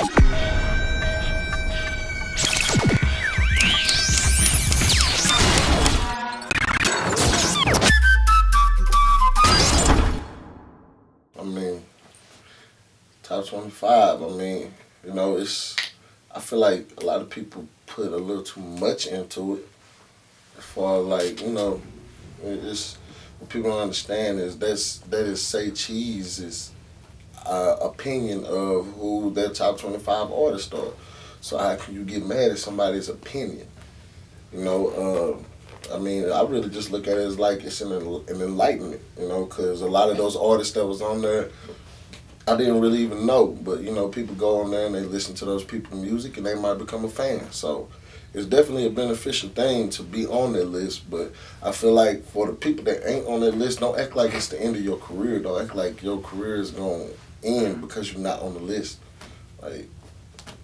I mean, top 25. I mean, you know, it's. I feel like a lot of people put a little too much into it. As far like, you know, it's what people don't understand is that's that is say cheese's uh, opinion of who their top 25 artists are. So how can you get mad at somebody's opinion? You know, uh, I mean, I really just look at it as like it's an, an enlightenment, you know, because a lot of those artists that was on there, I didn't really even know. But, you know, people go on there and they listen to those people's music and they might become a fan. So it's definitely a beneficial thing to be on that list. But I feel like for the people that ain't on that list, don't act like it's the end of your career. Don't act like your career is going end because you're not on the list. Like,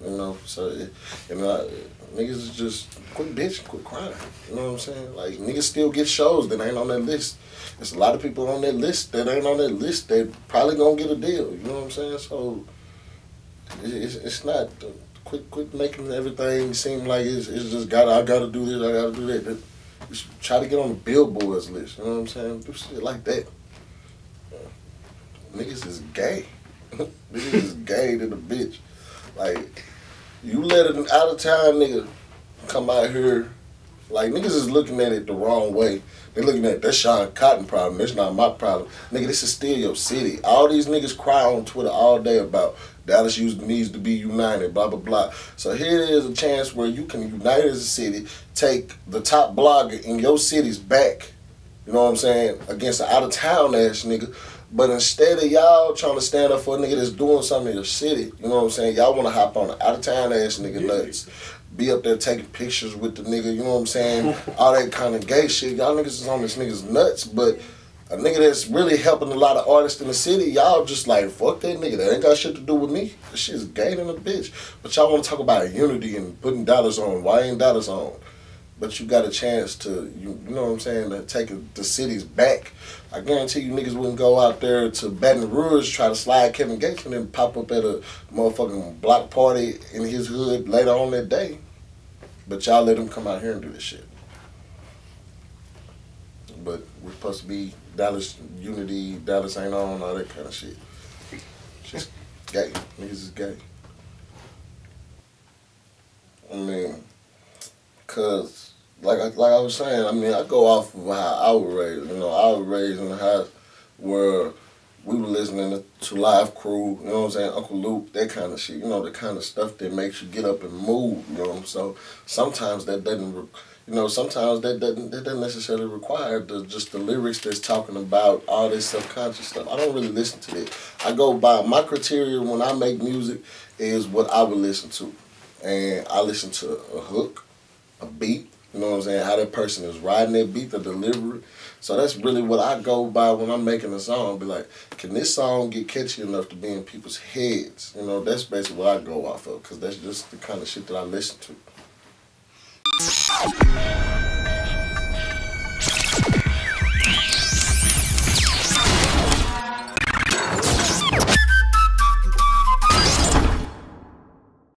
you know, so, you know, niggas is just quit bitching, quit crying. You know what I'm saying? Like, niggas still get shows that ain't on that list. There's a lot of people on that list that ain't on that list that probably gonna get a deal. You know what I'm saying? So, it's, it's not, quit quit making everything seem like it's, it's just got I gotta do this, I gotta do that. Just try to get on the billboards list. You know what I'm saying? Do shit like that. Niggas is gay. niggas is gay to the bitch. Like, you let an out of town nigga come out here, like niggas is looking at it the wrong way. They looking at that Shawn Cotton problem. That's not my problem. Nigga, this is still your city. All these niggas cry on Twitter all day about Dallas needs to be united, blah, blah, blah. So here is a chance where you can unite as a city, take the top blogger in your city's back, you know what I'm saying, against an out-of-town ass nigga. But instead of y'all trying to stand up for a nigga that's doing something in your city, you know what I'm saying, y'all want to hop on an out-of-town ass nigga nuts. Be up there taking pictures with the nigga, you know what I'm saying, all that kind of gay shit. Y'all niggas is on this nigga's nuts, but a nigga that's really helping a lot of artists in the city, y'all just like, fuck that nigga. That ain't got shit to do with me. This shit's gay than a bitch. But y'all want to talk about unity and putting Dallas on. Why ain't Dallas on? But you got a chance to, you, you know what I'm saying, to take the cities back. I guarantee you niggas wouldn't go out there to Baton Rouge, try to slide Kevin Gates and then pop up at a motherfucking block party in his hood later on that day. But y'all let him come out here and do this shit. But we're supposed to be Dallas unity, Dallas ain't on, all that kind of shit. Just gay. Niggas is gay. I mean, cause like I, like I was saying, I mean, I go off of how I was raised. You know, I was raised in a house where we were listening to Live Crew, you know what I'm saying, Uncle Luke, that kind of shit. You know, the kind of stuff that makes you get up and move. You know, so sometimes that doesn't you know, sometimes that doesn't that doesn't necessarily require the just the lyrics that's talking about all this subconscious stuff. I don't really listen to that. I go by my criteria when I make music is what I would listen to. And I listen to a hook, a beat, you know what I'm saying? How that person is riding their beat, the delivery. So that's really what I go by when I'm making a song. Be like, can this song get catchy enough to be in people's heads? You know, that's basically what I go off of because that's just the kind of shit that I listen to.